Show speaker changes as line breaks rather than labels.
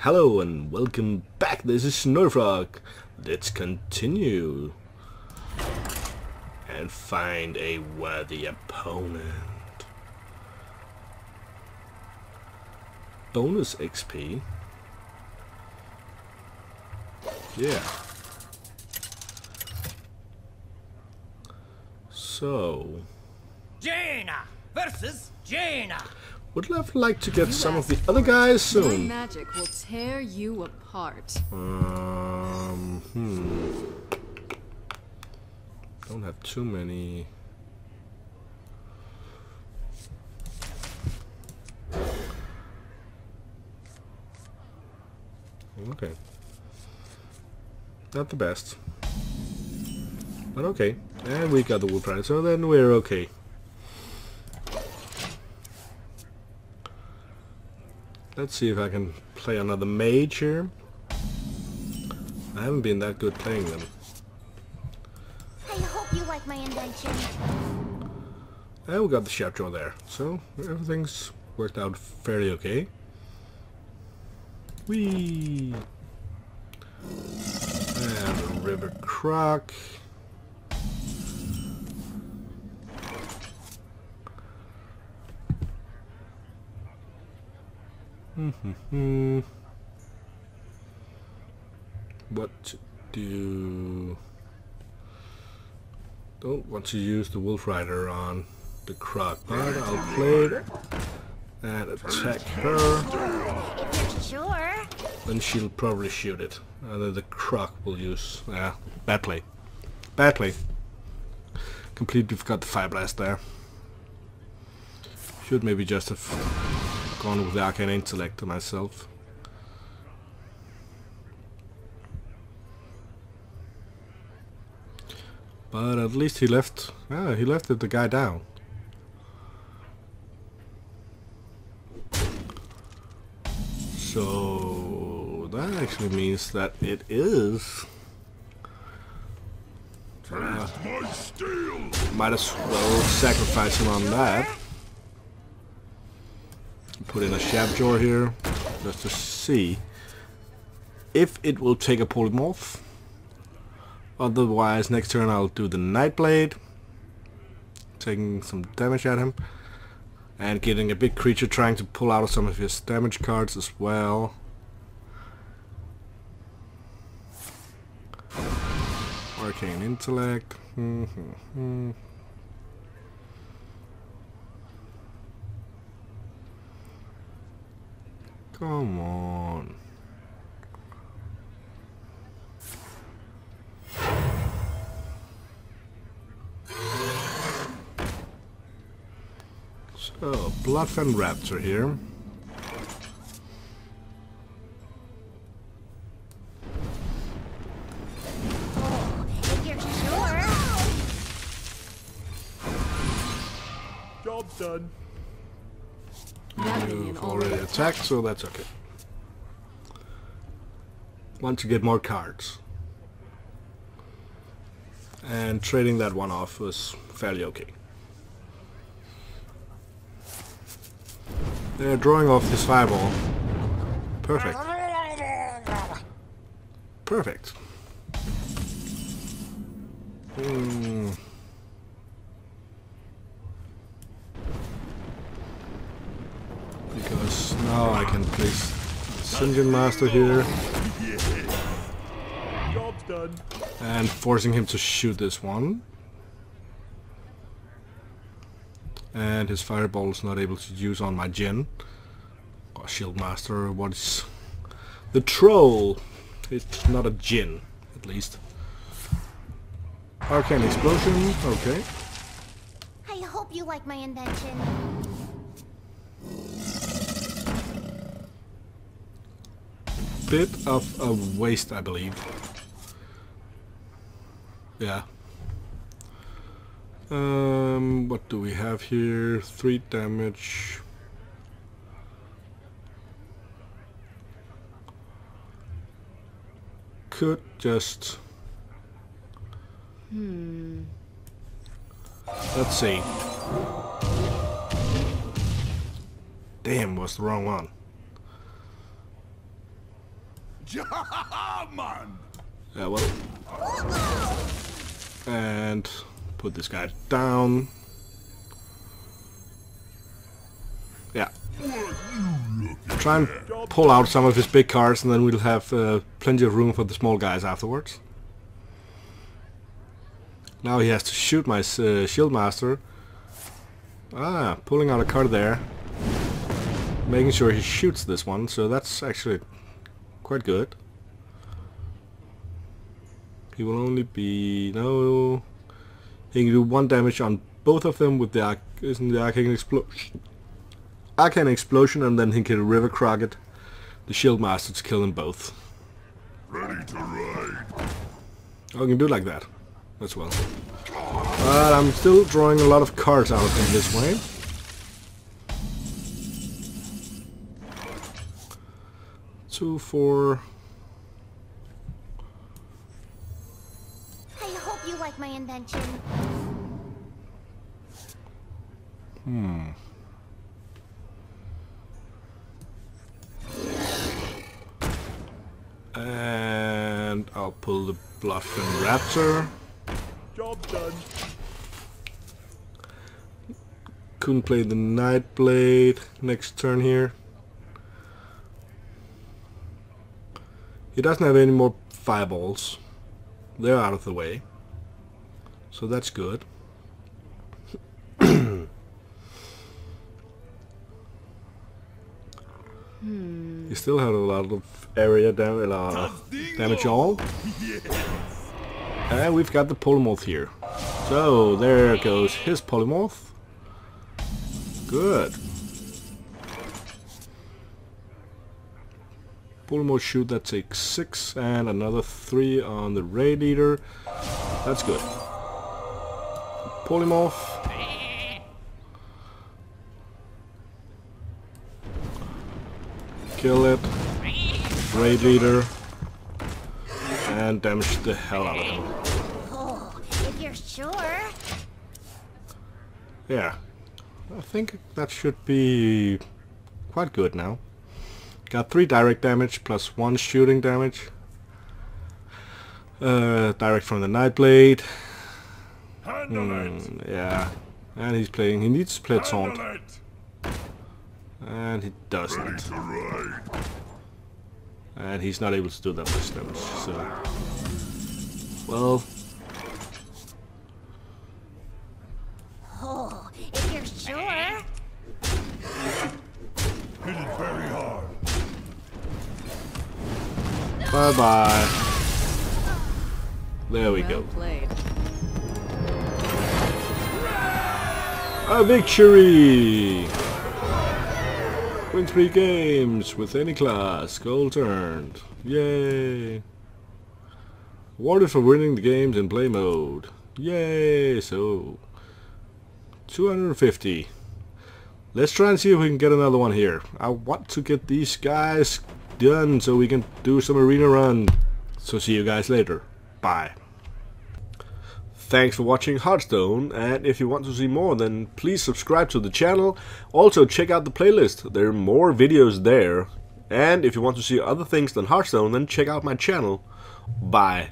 Hello and welcome back. This is SnowiiFrog. Let's continue and find a worthy opponent. Bonus XP. Yeah. So,
Jaina versus Jaina.
Would have liked to get some of the other guys soon.
My magic will tear you apart.
Um, hmm. Don't have too many. Okay. Not the best. But okay. And we got the wood prize, so then we're okay. Let's see if I can play another mage here. I haven't been that good playing them.
I hope you like my invention.
And we got the shot draw there, so everything's worked out fairly okay. Whee! And a river croc. Mm-hmm. What to do? Don't want to use the Wolf Rider on the croc, but I'll play it and attack her.
Sure.
Then she'll probably shoot it. And then the croc will use. Yeah, bad play. Bad play. Completely forgot the fire blast there. Should maybe just have gone with the arcane intellect myself. But at least he left. Yeah, he left the guy down. So that actually means that it is. Uh, might as well sacrifice him on that. Put in a Shabjor here, just to see if it will take a polymorph. Otherwise, next turn I'll do the Nightblade, taking some damage at him and getting a big creature trying to pull out some of his damage cards as well. Arcane Intellect. Mm-hmm, mm-hmm. Come on. So, Bloodfen Raptor here.
Oh, if you're sure.
Job done.
You've already attacked, so that's okay. Want to get more cards. And trading that one off was fairly okay. They're drawing off this fireball. Perfect. Perfect. Hmm. Now I can place Sen'jin Master here and forcing him to shoot this one. And his fireball is not able to use on my Jin. Or Shield Master, what is... The Troll! It's not a Jin, at least. Arcane Explosion, okay.
I hope you like my invention.
Bit of a waste, I believe. Yeah. Um, what do we have here? Three damage. Could just. Hmm. Let's see. Damn, was the wrong one. Yeah, well. And put this guy down. Yeah. Try and pull out some of his big cars and then we'll have uh, plenty of room for the small guys afterwards. Now he has to shoot my uh, shield master. Ah, pulling out a card there. Making sure he shoots this one, so that's actually quite good. He will only be no. He can do one damage on both of them with the arc, isn't the arcane explosion, arcane explosion, and then he can river crocket the shield master to kill them both.
Ready to ride.
Oh, I can do like that as well. But I'm still drawing a lot of cards out of him this way. Two, four.
I hope you like my invention. Hmm.
And I'll pull the Bloodfen Raptor.
Job done.
Couldn't play the Nightblade next turn here. He doesn't have any more fireballs. They're out of the way. So that's good. He still had a lot of area dam uh, damage all. And we've got the polymorph here. So there goes his polymorph. Good. Polymorph shoot that takes six and another three on the raid leader. That's good. Polymorph. Kill it. Raid leader. And damage the hell out of him.
Oh, if you're sure.
Yeah. I think that should be quite good now. Got 3 direct damage plus 1 shooting damage. Uh, direct from the Nightblade. Mm, yeah. And he's playing, he needs to play Taunt. And he doesn't. And he's not able to do that much damage, so... Well,
Oh, if you're sure.
Hit it very hard.
Bye bye. There we
well
go.
played.
A victory! Win three games with any class. Goal turned. Yay! Awarded for winning the games in play mode. Yay! So, 250. Let's try and see if we can get another one here. I want to get these guys done so we can do some arena run. So see you guys later. Bye. Thanks for watching Hearthstone, and if you want to see more, then please subscribe to the channel. Also, check out the playlist, there are more videos there. And if you want to see other things than Hearthstone, then check out my channel. Bye.